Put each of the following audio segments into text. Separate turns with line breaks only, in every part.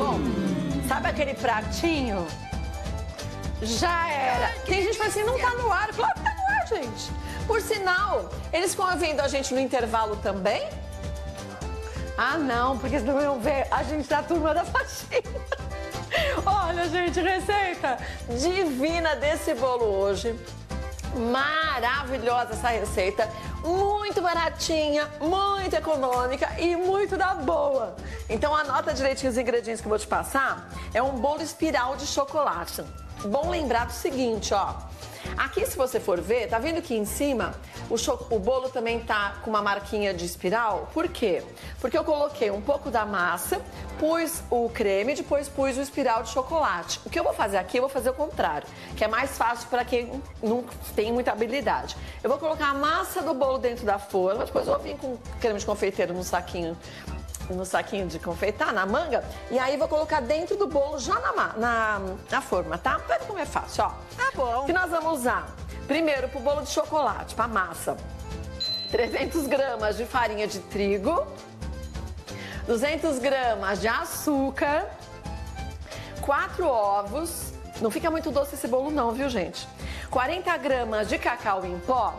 Bom, sabe aquele pratinho? Já era. Tem gente que fala assim, não tá no ar. Claro que tá no ar, gente. Por sinal, eles ficam vendo a gente no intervalo também? Ah, não, porque senão iam ver a gente da turma da faxina. Olha, gente, receita divina desse bolo hoje. Maravilhosa essa receita, muito baratinha, muito econômica e muito da boa. Então anota direitinho os ingredientes que eu vou te passar. É um bolo espiral de chocolate. Bom lembrar do seguinte, ó. Aqui, se você for ver, tá vendo que em cima o, o, bolo também tá com uma marquinha de espiral? Por quê? Porque eu coloquei um pouco da massa, pus o creme, depois pus o espiral de chocolate. O que eu vou fazer aqui, eu vou fazer o contrário, que é mais fácil para quem não tem muita habilidade. Eu vou colocar a massa do bolo dentro da forma, depois eu vou vir com creme de confeiteiro no saquinho no saquinho de confeitar, na manga, e aí vou colocar dentro do bolo já na, na, na forma, tá? Olha como é fácil, ó.
Tá bom.
que nós vamos usar? Primeiro, pro bolo de chocolate, pra massa, 300 gramas de farinha de trigo, 200 gramas de açúcar, 4 ovos, não fica muito doce esse bolo não, viu, gente? 40 gramas de cacau em pó,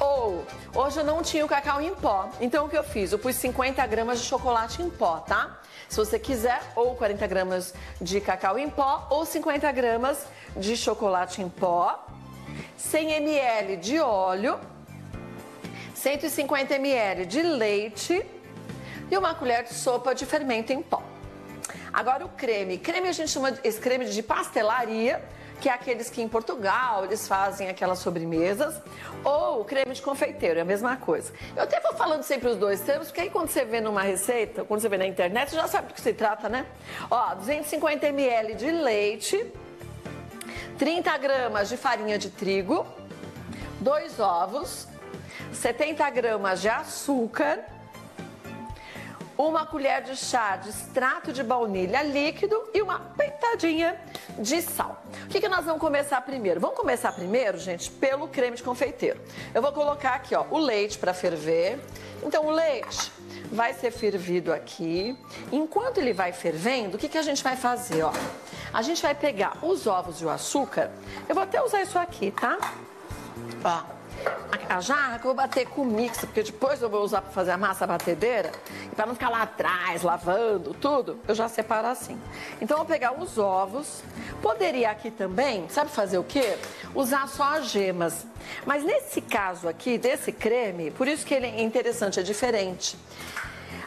ou, hoje eu não tinha o cacau em pó, então o que eu fiz? Eu pus 50 gramas de chocolate em pó, tá? Se você quiser, ou 40 gramas de cacau em pó, ou 50 gramas de chocolate em pó, 100 ml de óleo, 150 ml de leite e uma colher de sopa de fermento em pó. Agora o creme. Creme a gente chama esse creme de pastelaria, que é aqueles que em Portugal eles fazem aquelas sobremesas, ou creme de confeiteiro, é a mesma coisa. Eu até vou falando sempre os dois termos, porque aí quando você vê numa receita, quando você vê na internet, você já sabe do que se trata, né? Ó, 250 ml de leite, 30 gramas de farinha de trigo, dois ovos, 70 gramas de açúcar, uma colher de chá de extrato de baunilha líquido e uma pitadinha de sal. O que, que nós vamos começar primeiro? Vamos começar primeiro, gente, pelo creme de confeiteiro. Eu vou colocar aqui, ó, o leite para ferver. Então, o leite vai ser fervido aqui. Enquanto ele vai fervendo, o que, que a gente vai fazer, ó? A gente vai pegar os ovos e o açúcar. Eu vou até usar isso aqui, tá? Ó a jarra que eu vou bater com mix, porque depois eu vou usar para fazer a massa batedeira. E para não ficar lá atrás, lavando tudo, eu já separo assim. Então eu vou pegar os ovos. Poderia aqui também, sabe fazer o quê? Usar só as gemas. Mas nesse caso aqui, desse creme, por isso que ele é interessante, é diferente.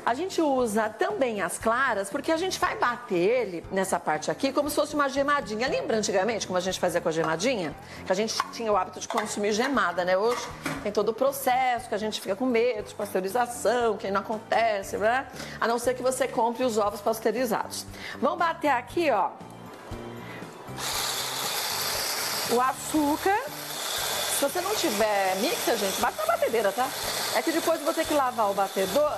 A gente usa também as claras, porque a gente vai bater ele nessa parte aqui como se fosse uma gemadinha. Lembra antigamente como a gente fazia com a gemadinha? Que a gente tinha o hábito de consumir gemada, né? Hoje tem todo o processo que a gente fica com medo de pasteurização, que não acontece, né? A não ser que você compre os ovos pasteurizados. Vamos bater aqui, ó. O açúcar. Se você não tiver mixer, gente, bate na batedeira, tá? É que depois eu vou ter que lavar o batedor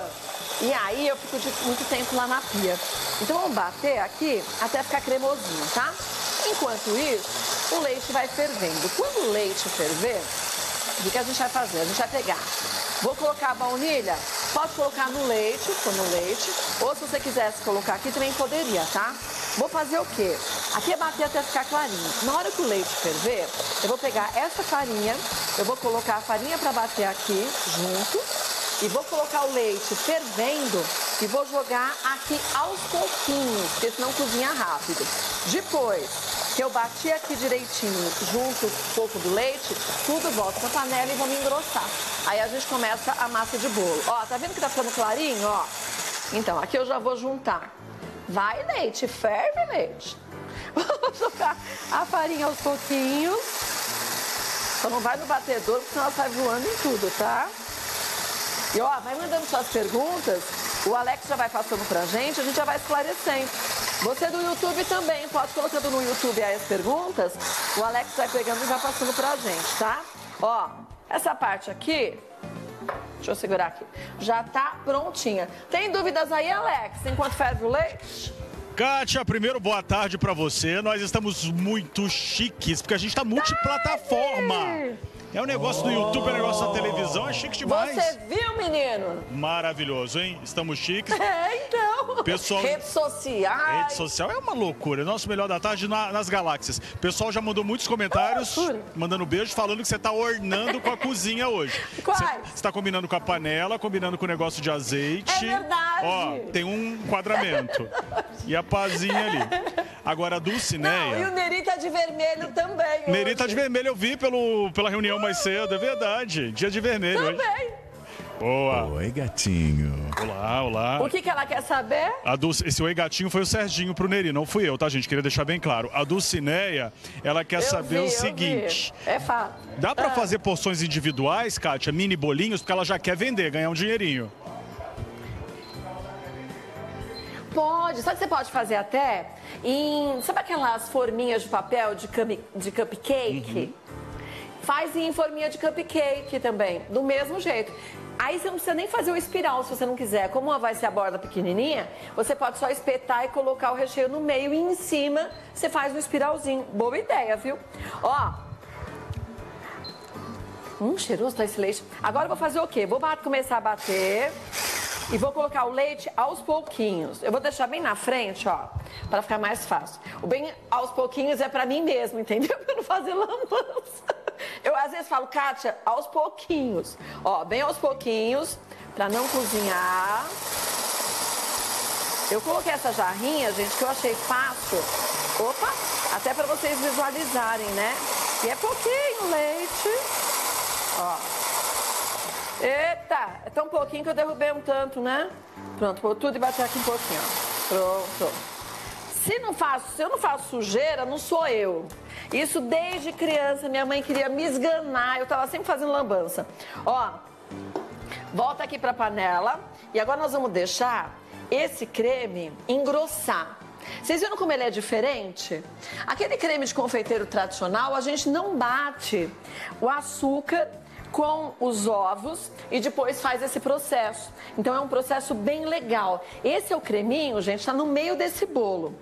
e aí eu fico muito tempo lá na pia. Então vamos bater aqui até ficar cremosinho, tá? Enquanto isso, o leite vai fervendo. Quando o leite ferver, o que a gente vai fazer? A gente vai pegar. Vou colocar a baunilha? Pode colocar no leite, no leite. Ou se você quisesse colocar aqui, também poderia, tá? Vou fazer o quê? Aqui é bater até ficar clarinho. Na hora que o leite ferver, eu vou pegar essa farinha, eu vou colocar a farinha para bater aqui junto e vou colocar o leite fervendo e vou jogar aqui aos pouquinhos, porque senão cozinha rápido. Depois que eu bati aqui direitinho, junto um pouco do leite, tudo volta pra panela e vamos engrossar. Aí a gente começa a massa de bolo. Ó, tá vendo que tá ficando clarinho, ó? Então, aqui eu já vou juntar. Vai leite, ferve leite. Vou jogar a farinha aos pouquinhos. Só não vai no batedor, porque senão ela sai voando em tudo, tá? E ó, vai mandando suas perguntas, o Alex já vai passando pra gente, a gente já vai esclarecendo. Você do YouTube também, pode colocando no YouTube aí as perguntas, o Alex vai pegando e vai passando pra gente, tá? Ó, essa parte aqui, deixa eu segurar aqui, já tá prontinha. Tem dúvidas aí, Alex, enquanto ferve o leite?
Kátia, primeiro boa tarde para você. Nós estamos muito chiques, porque a gente está multiplataforma. É um negócio do YouTube, é um negócio da televisão, é chique demais.
Você viu, menino?
Maravilhoso, hein? Estamos chiques.
É, então.
Pessoal...
Redes sociais.
Rede social é uma loucura. Nosso melhor da tarde na, nas galáxias. O pessoal já mandou muitos comentários,
É
mandando beijo, falando que você está ornando com a cozinha hoje.
Quais?
Você está combinando com a panela, combinando com o negócio de azeite.
É verdade.
Ó, tem um enquadramento. e a pazinha ali. Agora a
Não, e
Dulcineia.
o Neri tá de vermelho também.
Neri
hoje.
tá de vermelho, eu vi pelo, pela reunião mais cedo, é verdade. Dia de vermelho hoje.
Também.
Boa.
Oi, gatinho.
Olá, olá.
O que, que ela quer saber?
A Dulce, esse oi gatinho foi o Serginho pro Neri, não fui eu, tá, gente? Queria deixar bem claro. A Dulcineia, ela quer
Eu
saber
vi,
o seguinte.
vi. É fato.
Dá pra
Ah.
fazer porções individuais, Kátia, mini bolinhos, porque ela já quer vender, ganhar um dinheirinho.
Pode, sabe o que você pode fazer até? Em, sabe aquelas forminhas de papel de, cami- de cupcake? Faz em forminha de cupcake também, do mesmo jeito. Aí você não precisa nem fazer o espiral se você não quiser. Como vai ser a borda pequenininha, você pode só espetar e colocar o recheio no meio e em cima você faz um espiralzinho. Boa ideia, viu? Ó, Hum, cheiroso tá esse leite. Agora eu vou fazer o quê? Vou bat- começar a bater e vou colocar o leite aos pouquinhos. Eu vou deixar bem na frente, ó, para ficar mais fácil. O bem aos pouquinhos é para mim mesmo, entendeu? Eu não fazer lambança. Eu às vezes falo, Kátia, aos pouquinhos. Ó, bem aos pouquinhos, para não cozinhar. Eu coloquei essa jarrinha, gente, que eu achei fácil. Opa, até para vocês visualizarem, né? E é pouquinho leite. Ó. Eita, é tão pouquinho que eu derrubei um tanto, né? Pronto, vou tudo e bater aqui um pouquinho, ó. Pronto. Se, não faço, se eu não faço sujeira, não sou eu. Isso desde criança, minha mãe queria me esganar, eu tava sempre fazendo lambança. Ó, volta aqui pra panela e agora nós vamos deixar esse creme engrossar. Vocês viram como ele é diferente? Aquele creme de confeiteiro tradicional, a gente não bate o açúcar com os ovos e depois faz esse processo. Então é um processo bem legal. Esse é o creminho, gente, está no meio desse bolo.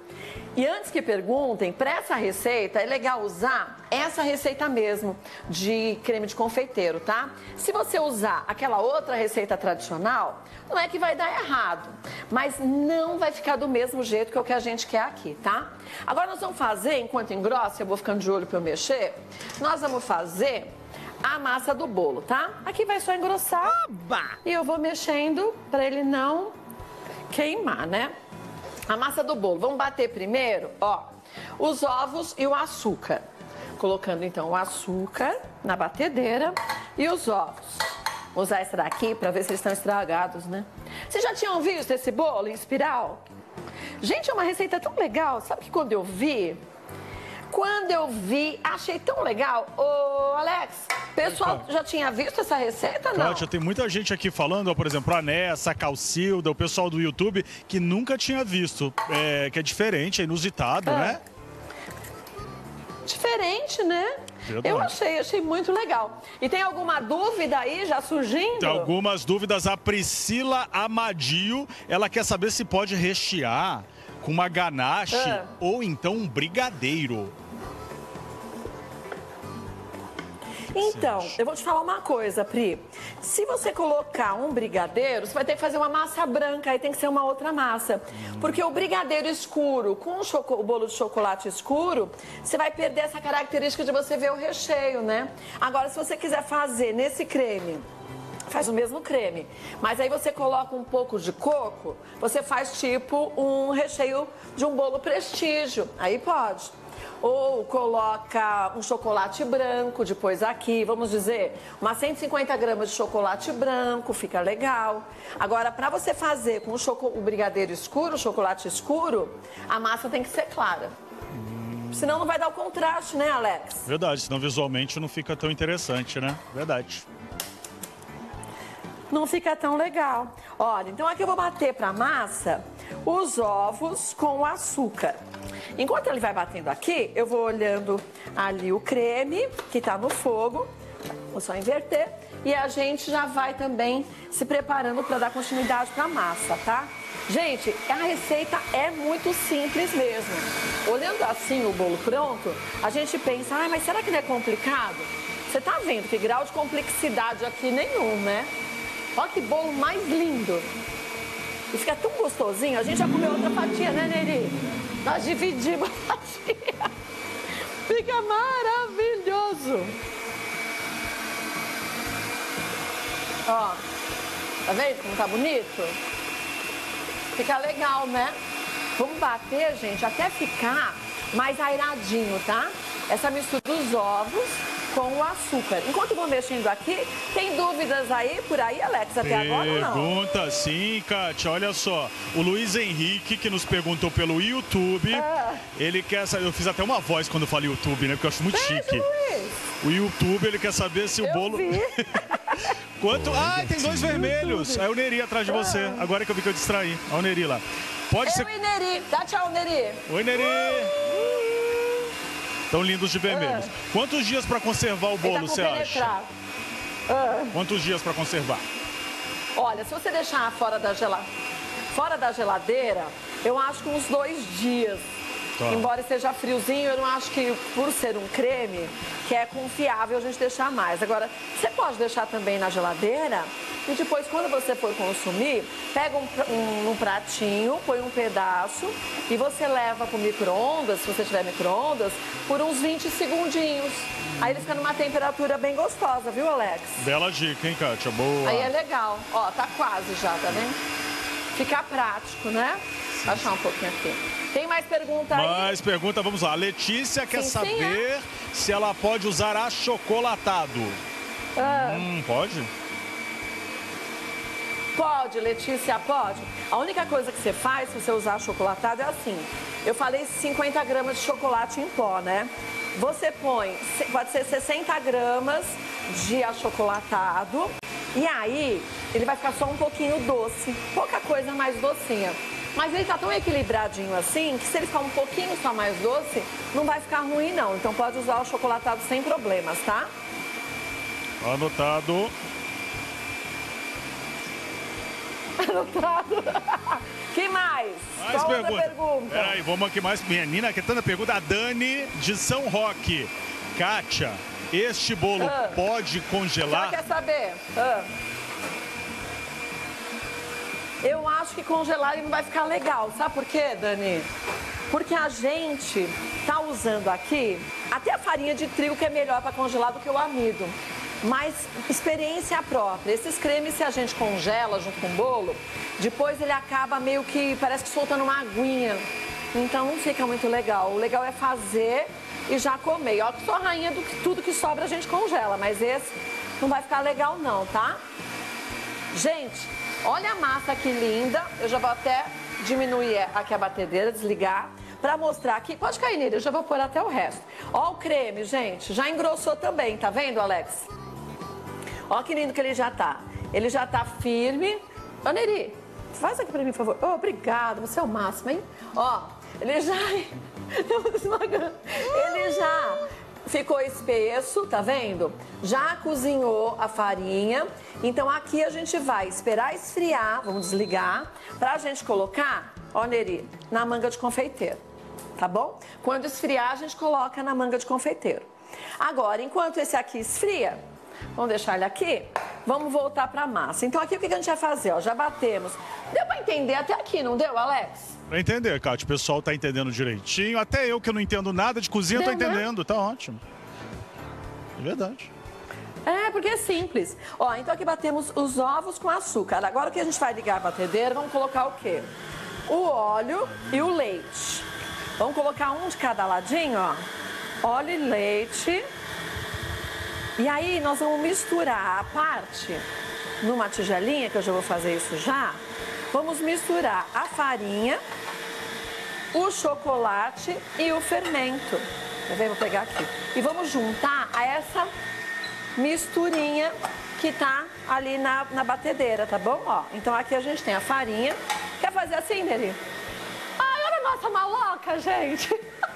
E antes que perguntem, para essa receita é legal usar essa receita mesmo de creme de confeiteiro, tá? Se você usar aquela outra receita tradicional, não é que vai dar errado, mas não vai ficar do mesmo jeito que é o que a gente quer aqui, tá? Agora nós vamos fazer, enquanto engrossa, eu vou ficando de olho para eu mexer, nós vamos fazer a massa do bolo, tá? Aqui vai só engrossar e eu vou mexendo para ele não queimar, né? A massa do bolo, vamos bater primeiro, ó, os ovos e o açúcar. Colocando então o açúcar na batedeira e os ovos. Vou usar essa daqui para ver se eles estão estragados, né? Vocês já tinham visto esse bolo em espiral? Gente, é uma receita tão legal. Sabe que quando eu vi, quando eu vi, achei tão legal. Ô, Alex, pessoal já tinha visto essa receita, não?
Kátia, tem muita gente aqui falando, ó, por exemplo, a Nessa, a Calcilda, o pessoal do YouTube, que nunca tinha visto, é, que é diferente, é inusitado,
Ah.
né?
Diferente, né?
Verdade.
Eu achei, achei muito legal. E tem alguma dúvida aí já surgindo?
Tem algumas dúvidas. A Priscila Amadio, ela quer saber se pode rechear com uma ganache
Ah.
ou então um brigadeiro.
Então, eu vou te falar uma coisa, Pri. Se você colocar um brigadeiro, você vai ter que fazer uma massa branca, aí tem que ser uma outra massa. Porque o brigadeiro escuro com o, o bolo de chocolate escuro, você vai perder essa característica de você ver o recheio, né? Agora, se você quiser fazer nesse creme, Faz o mesmo creme, mas aí você coloca um pouco de coco, você faz tipo um recheio de um bolo prestígio, aí pode. Ou coloca um chocolate branco depois aqui, vamos dizer, umas 150 gramas de chocolate branco, fica legal. Agora, para você fazer com o, o brigadeiro escuro, o chocolate escuro, a massa tem que ser clara. Senão não vai dar o contraste, né, Alex?
Verdade, senão visualmente não fica tão interessante, né? Verdade.
não fica tão legal. Olha, então aqui eu vou bater para a massa os ovos com açúcar. Enquanto ele vai batendo aqui, eu vou olhando ali o creme que está no fogo. Vou só inverter. E a gente já vai também se preparando para dar continuidade para a massa, tá? Gente, a receita é muito simples mesmo. Olhando assim o bolo pronto, a gente pensa, ah, mas será que não é complicado? Você tá vendo que grau de complexidade aqui nenhum, né? Olha que bolo mais lindo. E fica tão gostosinho. A gente já comeu outra fatia, né, Neri? Nós dividimos a fatia. Fica maravilhoso. Ó, tá vendo como tá bonito? Fica legal, né? Vamos bater, gente, até ficar mais airadinho, tá? Essa mistura dos ovos com o açúcar. Enquanto eu vou mexendo aqui, tem dúvidas aí por aí, Alex, até
Pergunta,
agora ou não?
Pergunta, sim, Kátia. Olha só. O Luiz Henrique, que nos perguntou pelo YouTube,
Ah.
ele quer saber. Eu fiz até uma voz quando falei YouTube, né? Porque eu acho muito
Beijo,
chique.
Luiz.
O YouTube, ele quer saber se o
Eu
bolo.
vi.
Quanto. Ah, tem dois vermelhos. É o Neri atrás de você. Agora que eu vi que eu distraí. Olha o Neri lá. Pode ser.
E Neri. Dá tchau, Neri.
Oi, Neri. Tão lindos de vermelhos. Quantos dias pra conservar o
tá
bolo, você acha?
Ah.
Quantos dias pra conservar?
Olha, se você deixar fora da, gela... fora da geladeira, eu acho que uns dois dias.
Tá.
Embora esteja friozinho, eu não acho que por ser um creme, que é confiável a gente deixar mais. Agora, você pode deixar também na geladeira e depois, quando você for consumir, pega um, um- um pratinho, põe um pedaço e você leva para o micro-ondas, se você tiver micro-ondas, por uns 20 segundinhos. Aí ele fica numa temperatura bem gostosa, viu, Alex?
Bela dica, hein, Kátia? Boa.
Aí é legal. Ó, tá quase já, tá vendo? Fica prático, né? Vou achar um pouquinho aqui. Tem mais pergunta aí?
Mais pergunta, vamos lá. A Letícia quer
Sim, sim,
saber se ela pode usar achocolatado.
Ah.
Hum, pode?
Pode, Letícia, pode. A única coisa que você faz se você usar chocolatado é assim. Eu falei 50 gramas de chocolate em pó, né? Você põe, pode ser 60 gramas de achocolatado. E aí, ele vai ficar só um pouquinho doce. Pouca coisa mais docinha. Mas ele tá tão equilibradinho assim, que se ele ficar um pouquinho só mais doce, não vai ficar ruim não. Então pode usar o chocolatado sem problemas, tá?
Anotado.
Anotado. que mais?
Mais
Qual
pergunta.
pergunta?
Peraí, vamos aqui mais. Menina, que tanta pergunta. A Dani de São Roque. Kátia, este bolo
Ah.
pode
Ela
congelar?
quer saber? Ah. Eu acho que congelar ele não vai ficar legal. Sabe por quê, Dani? Porque a gente tá usando aqui até a farinha de trigo que é melhor para congelar do que o amido. Mas experiência própria. Esses cremes, se a gente congela junto com o bolo, depois ele acaba meio que parece que soltando uma aguinha. Então não fica muito legal. O legal é fazer e já comer. Ó, que sou a rainha do que tudo que sobra a gente congela, mas esse não vai ficar legal não, tá? Gente, olha a massa que linda. Eu já vou até diminuir aqui a batedeira, desligar, para mostrar aqui. Pode cair nele, eu já vou pôr até o resto. Ó o creme, gente, já engrossou também, tá vendo, Alex? Ó que lindo que ele já tá. Ele já tá firme. Ô, Neri, faz aqui pra mim, por favor. Ô, obrigada, você é o máximo, hein? Ó, ele já... Ele já ficou espesso, tá vendo? Já cozinhou a farinha. Então aqui a gente vai esperar esfriar, vamos desligar, pra gente colocar, ó, Neri, na manga de confeiteiro. Tá bom? Quando esfriar, a gente coloca na manga de confeiteiro. Agora, enquanto esse aqui esfria, vamos deixar ele aqui, vamos voltar pra massa. Então aqui o que a gente vai fazer? Ó, já batemos. Deu pra entender até aqui, não deu, Alex?
Pra entender, Kátia, o pessoal tá entendendo direitinho. Até eu que não entendo nada de cozinha, tô
Deu, né?
entendendo. Tá ótimo. É verdade.
É, porque é simples. Ó, então aqui batemos os ovos com açúcar. Agora o que a gente vai ligar a batedeira, vamos colocar o quê? O óleo e o leite. Vamos colocar um de cada ladinho, ó. Óleo e leite. E aí nós vamos misturar a parte numa tigelinha, que eu já vou fazer isso já. Vamos misturar a farinha, o chocolate e o fermento. Quer ver? Vou pegar aqui. E vamos juntar a essa misturinha que tá ali na, na batedeira, tá bom? Ó, então aqui a gente tem a farinha. Quer fazer assim, Neri? Ai, olha a nossa maloca, gente!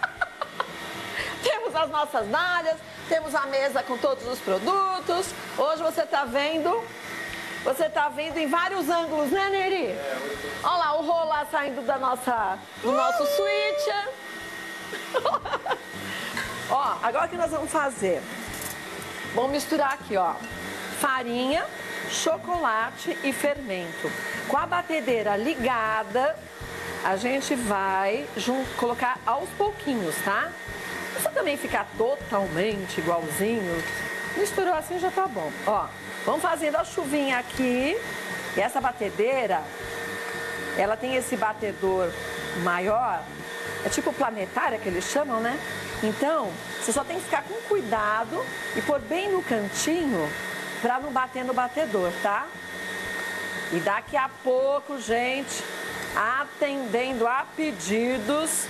temos as nossas nádeas, temos a mesa com todos os produtos. Hoje você tá vendo, você tá vendo em vários ângulos, né, Neri? Olha lá, o rola saindo da nossa, do nosso switch. Ó, agora o que nós vamos fazer? Vamos misturar aqui, ó. Farinha, chocolate e fermento. Com a batedeira ligada, a gente vai colocar aos pouquinhos, tá? Você também ficar totalmente igualzinho, misturou assim já tá bom. Ó, vamos fazendo a chuvinha aqui. E essa batedeira, ela tem esse batedor maior, é tipo planetária que eles chamam, né? Então, você só tem que ficar com cuidado e pôr bem no cantinho para não bater no batedor, tá? E daqui a pouco, gente, atendendo a pedidos.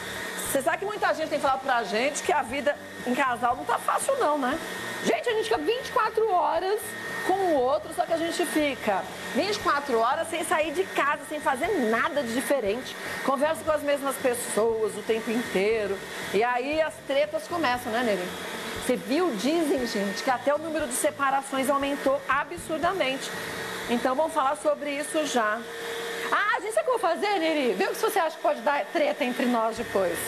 Você sabe que muita gente tem falado pra gente que a vida em casal não tá fácil não, né? Gente, a gente fica 24 horas com o outro, só que a gente fica 24 horas sem sair de casa, sem fazer nada de diferente. Conversa com as mesmas pessoas o tempo inteiro. E aí as tretas começam, né, Neri? Você viu? Dizem, gente, que até o número de separações aumentou absurdamente. Então vamos falar sobre isso já. Ah, gente sabe o que eu vou fazer, Neri? Vê o que você acha que pode dar treta entre nós depois.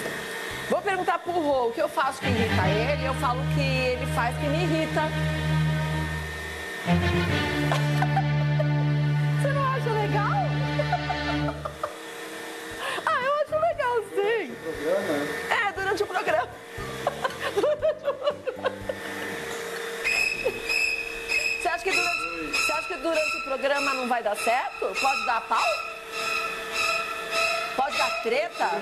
Vou perguntar pro Rô o que eu faço que irrita ele, eu falo que ele faz que me irrita. Você não acha legal? ah, eu acho legal, sim.
Programa?
É, durante o programa. Você acha que durante, você acha que durante o programa não vai dar certo? Pode dar pau? Dar treta?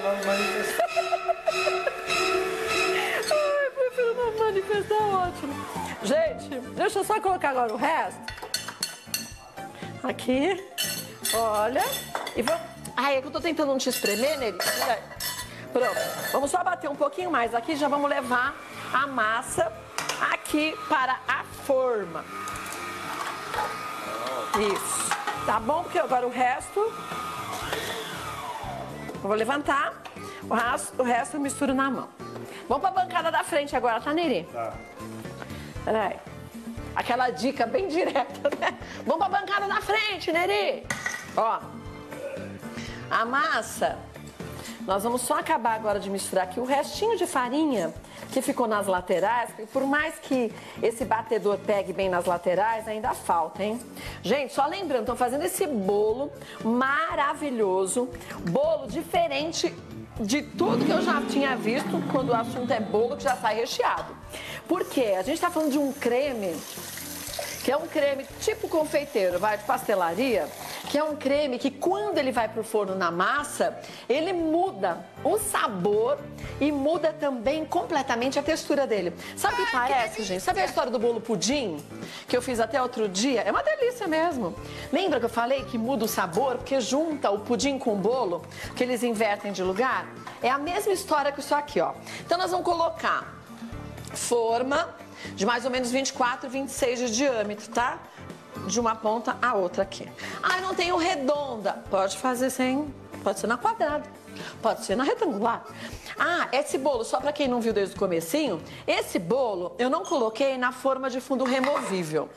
Ai, prefiro não manifestar, ótimo. Gente, deixa eu só colocar agora o resto. Aqui, olha. E vou... Ai, é que eu tô tentando não te espremer, Neri. Pronto, vamos só bater um pouquinho mais aqui, já vamos levar a massa aqui para a forma. Isso. Tá bom? Porque agora o resto... Eu vou levantar, o resto, o resto eu misturo na mão. Vamos para a bancada da frente agora, tá, Neri?
Tá.
Peraí. Aquela dica bem direta, né? Vamos para a bancada da frente, Neri. Ó. A massa nós vamos só acabar agora de misturar aqui o restinho de farinha que ficou nas laterais, porque por mais que esse batedor pegue bem nas laterais, ainda falta, hein? Gente, só lembrando, estão fazendo esse bolo maravilhoso, bolo diferente de tudo que eu já tinha visto quando o assunto é bolo que já sai recheado. Por quê? A gente está falando de um creme que é um creme tipo confeiteiro, vai de pastelaria, que é um creme que quando ele vai para o forno na massa, ele muda o sabor e muda também completamente a textura dele. Sabe o que parece, gente? Sabe a história do bolo pudim que eu fiz até outro dia? É uma delícia mesmo. Lembra que eu falei que muda o sabor porque junta o pudim com o bolo, que eles invertem de lugar? É a mesma história que isso aqui, ó. Então nós vamos colocar forma de mais ou menos 24, 26 de diâmetro, tá? De uma ponta a outra aqui. Ah, não tenho redonda. Pode fazer sem, pode ser na quadrada, pode ser na retangular. Ah, esse bolo, só para quem não viu desde o comecinho, esse bolo eu não coloquei na forma de fundo removível.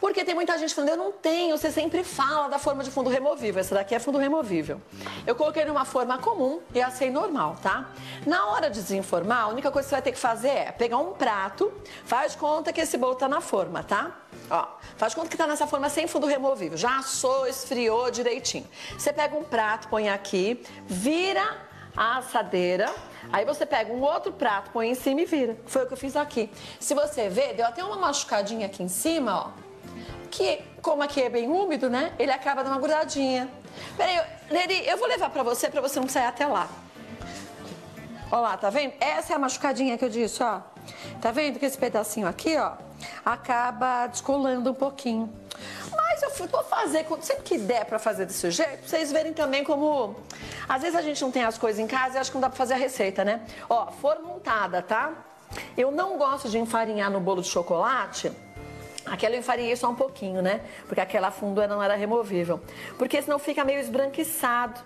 Porque tem muita gente falando, eu não tenho, você sempre fala da forma de fundo removível. Essa daqui é fundo removível. Eu coloquei numa forma comum e assei normal, tá? Na hora de desenformar, a única coisa que você vai ter que fazer é pegar um prato, faz conta que esse bolo tá na forma, tá? Ó, faz conta que tá nessa forma sem fundo removível. Já assou, esfriou direitinho. Você pega um prato, põe aqui, vira a assadeira, Aí você pega um outro prato, põe em cima e vira. Foi o que eu fiz aqui. Se você ver, deu até uma machucadinha aqui em cima, ó que, como aqui é bem úmido, né? Ele acaba dando uma grudadinha. Peraí, Neri, eu vou levar pra você, pra você não sair até lá. Ó lá, tá vendo? Essa é a machucadinha que eu disse, ó. Tá vendo que esse pedacinho aqui, ó, acaba descolando um pouquinho. Mas eu vou fazer, sempre que der pra fazer desse jeito, pra vocês verem também como... Às vezes a gente não tem as coisas em casa e acho que não dá pra fazer a receita, né? Ó, forma untada, tá? Eu não gosto de enfarinhar no bolo de chocolate, Aquela eu enfarinhei só um pouquinho, né? Porque aquela fundo não era removível. Porque senão fica meio esbranquiçado.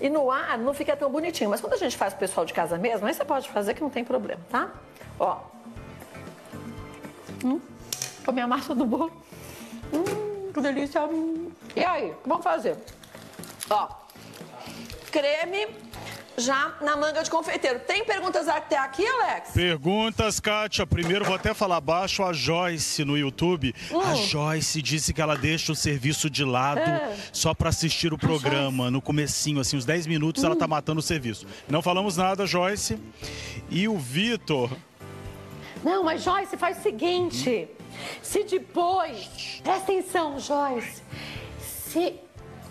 E no ar não fica tão bonitinho. Mas quando a gente faz pro pessoal de casa mesmo, aí você pode fazer que não tem problema, tá? Ó. Hum, comi a massa do bolo. Hum, que delícia. E aí, vamos fazer? Ó, creme já na manga de confeiteiro. Tem perguntas até aqui, Alex?
Perguntas, Kátia. Primeiro vou até falar baixo a Joyce no YouTube. Hum. A Joyce disse que ela deixa o serviço de lado é. só para assistir o programa. No comecinho, assim, uns 10 minutos, hum. ela tá matando o serviço. Não falamos nada, Joyce. E o Vitor...
Não, mas Joyce, faz o seguinte. Se depois... Presta atenção, Joyce. Se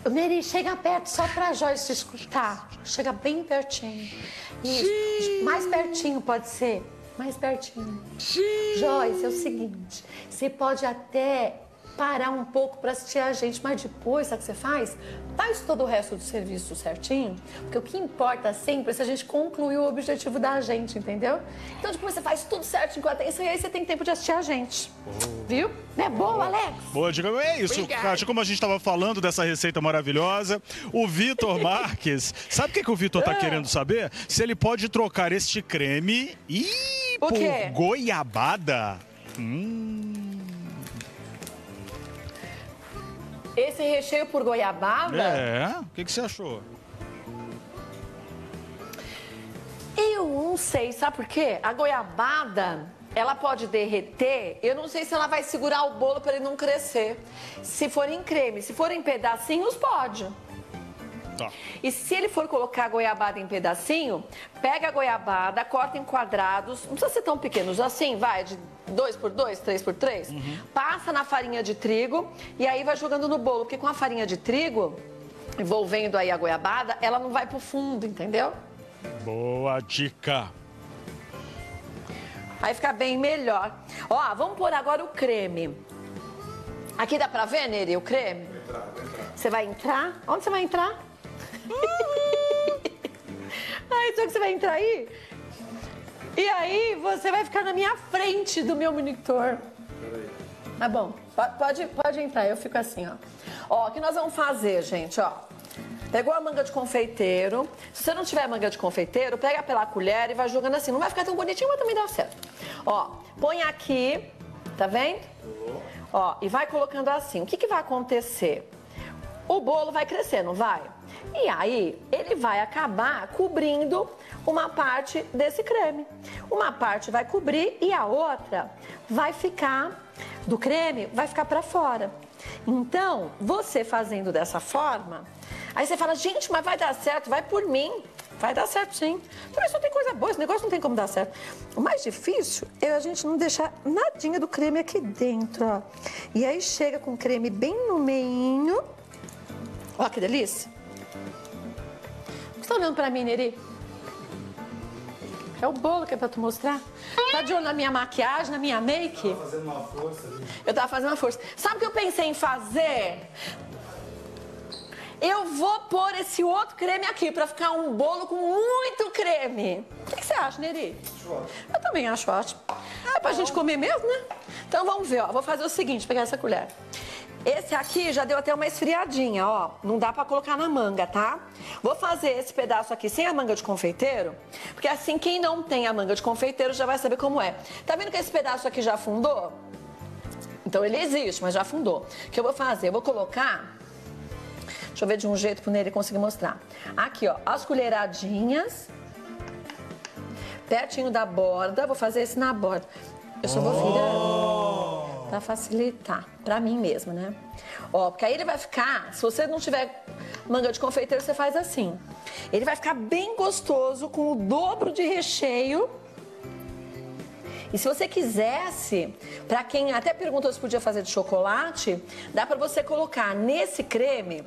Neri, chega perto só pra Joyce escutar. Chega bem pertinho. Isso. Mais pertinho pode ser. Mais pertinho. Joyce, é o seguinte: você pode até parar um pouco para assistir a gente, mas depois, sabe o que você faz? Faz todo o resto do serviço certinho, porque o que importa sempre é se a gente concluir o objetivo da gente, entendeu? Então depois você faz tudo certinho com atenção e aí você tem tempo de assistir a gente. Oh. Viu? É boa, Alex?
Boa, diga. É isso, Kátia, como a gente estava falando dessa receita maravilhosa, o Vitor Marques, sabe o que, que o Vitor está ah. querendo saber? Se ele pode trocar este creme e por goiabada. Hum.
Esse recheio por goiabada?
É, o que, que você achou?
Eu não sei, sabe por quê? A goiabada, ela pode derreter, eu não sei se ela vai segurar o bolo para ele não crescer. Se for em creme, se for em pedacinhos, pode. Tá. E se ele for colocar a goiabada em pedacinho, pega a goiabada, corta em quadrados, não precisa ser tão pequenos assim, vai, de 2 por 2, 3 por 3, uhum. passa na farinha de trigo e aí vai jogando no bolo, porque com a farinha de trigo, envolvendo aí a goiabada, ela não vai pro fundo, entendeu?
Boa dica.
Aí fica bem melhor. Ó, vamos pôr agora o creme. Aqui dá pra ver, Neri, o creme? Vou entrar, vou entrar. Você vai entrar? Onde você vai entrar? Ai, só que você vai entrar aí? E aí você vai ficar na minha frente do meu monitor. Tá bom, pode, pode entrar, eu fico assim, ó. Ó, o que nós vamos fazer, gente, ó. Pegou a manga de confeiteiro. Se você não tiver manga de confeiteiro, pega pela colher e vai jogando assim. Não vai ficar tão bonitinho, mas também dá certo. Ó, põe aqui, tá vendo? Ó, e vai colocando assim. O que, que vai acontecer? O bolo vai crescer, não vai? E aí, ele vai acabar cobrindo uma parte desse creme. Uma parte vai cobrir e a outra vai ficar do creme, vai ficar para fora. Então, você fazendo dessa forma, aí você fala, gente, mas vai dar certo, vai por mim. Vai dar certo sim. Mas só tem coisa boa, esse negócio não tem como dar certo. O mais difícil é a gente não deixar nadinha do creme aqui dentro, ó. E aí chega com o creme bem no meinho. Ó que delícia. Você tá olhando pra mim, Neri? É o bolo que é pra tu mostrar. Tá de olho na minha maquiagem, na minha make? Eu tava fazendo uma força ali. Eu tava fazendo uma força. Sabe o que eu pensei em fazer? Eu vou pôr esse outro creme aqui pra ficar um bolo com muito creme. O que, que você acha, Neri? Eu também acho ótimo. É pra gente comer mesmo, né? Então vamos ver, ó. Vou fazer o seguinte, pegar essa colher. Esse aqui já deu até uma esfriadinha, ó. Não dá pra colocar na manga, tá? Vou fazer esse pedaço aqui sem a manga de confeiteiro, porque assim quem não tem a manga de confeiteiro já vai saber como é. Tá vendo que esse pedaço aqui já afundou? Então ele existe, mas já afundou. O que eu vou fazer? Eu vou colocar... Deixa eu ver de um jeito pro Nele conseguir mostrar. Aqui, ó, as colheradinhas. Pertinho da borda. Vou fazer esse na borda. Eu só vou virando. Oh para facilitar, para mim mesmo, né? Ó, porque aí ele vai ficar, se você não tiver manga de confeiteiro, você faz assim. Ele vai ficar bem gostoso com o dobro de recheio. E se você quisesse, para quem até perguntou se podia fazer de chocolate, dá para você colocar nesse creme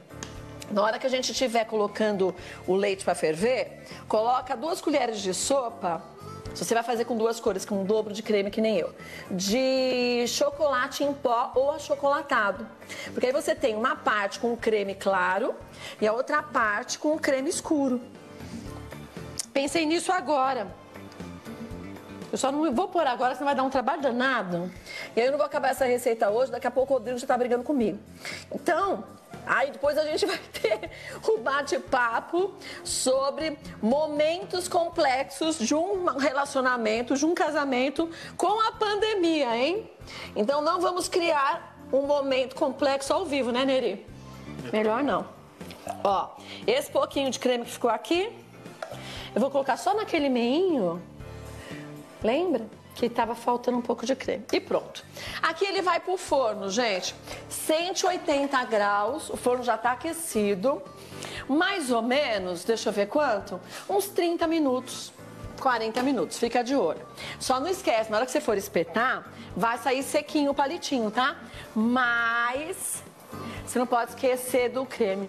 na hora que a gente estiver colocando o leite para ferver, coloca duas colheres de sopa se você vai fazer com duas cores, com um dobro de creme que nem eu, de chocolate em pó ou achocolatado. Porque aí você tem uma parte com creme claro e a outra parte com creme escuro. Pensei nisso agora. Eu só não vou pôr agora, senão vai dar um trabalho danado. E aí eu não vou acabar essa receita hoje, daqui a pouco o Rodrigo já tá brigando comigo. Então, Aí depois a gente vai ter o bate-papo sobre momentos complexos de um relacionamento, de um casamento com a pandemia, hein? Então não vamos criar um momento complexo ao vivo, né, Neri? Melhor não. Ó, esse pouquinho de creme que ficou aqui, Eu vou colocar só naquele meinho. Lembra? Que tava faltando um pouco de creme. E pronto. Aqui ele vai pro forno, gente. 180 graus. O forno já tá aquecido. Mais ou menos, deixa eu ver quanto? Uns 30 minutos. 40 minutos, fica de olho. Só não esquece, na hora que você for espetar, vai sair sequinho o palitinho, tá? Mas você não pode esquecer do creme.